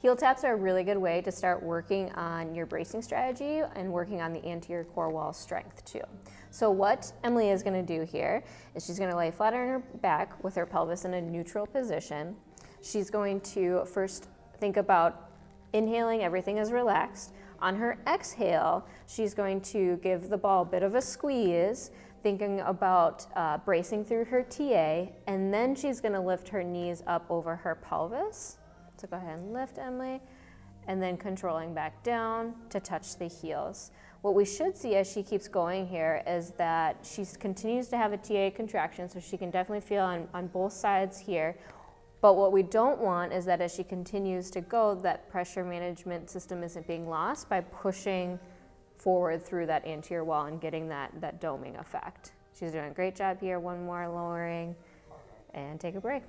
Heel taps are a really good way to start working on your bracing strategy and working on the anterior core wall strength too. So what Emily is gonna do here is she's gonna lay flat on her back with her pelvis in a neutral position. She's going to first think about inhaling, everything is relaxed. On her exhale, she's going to give the ball a bit of a squeeze, thinking about uh, bracing through her TA, and then she's gonna lift her knees up over her pelvis. So go ahead and lift, Emily, and then controlling back down to touch the heels. What we should see as she keeps going here is that she continues to have a TA contraction, so she can definitely feel on, on both sides here. But what we don't want is that as she continues to go, that pressure management system isn't being lost by pushing forward through that anterior wall and getting that, that doming effect. She's doing a great job here. One more lowering and take a break.